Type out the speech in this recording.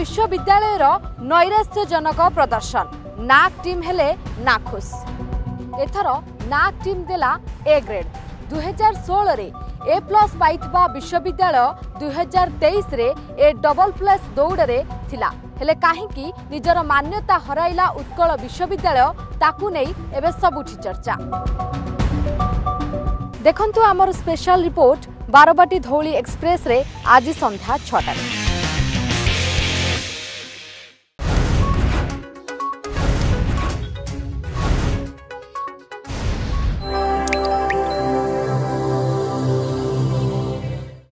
বিশ্ববিদ্যালয়ের নৈরাশ্যজনক প্রদর্শন নাক টিম হলে নাখুশ এথর নাক টিম দেলা এ গ্রেড দু হাজার ষোলরে এ প্লস পাই বিশ্ববিদ্যালয় দু দুহাজার তেইশে এ ডবল প্লস দৌড়ে লা হলে কী নিজের মান্যতা হরাইলা উৎকল বিশ্ববিদ্যালয় তাকু নেই এবে সবুঠি চর্চা দেখুন আমার স্পেশাল রিপোর্ট বারবাটি ধৌলি এক্সপ্রেসরে আজ সন্ধ্যা ছটায়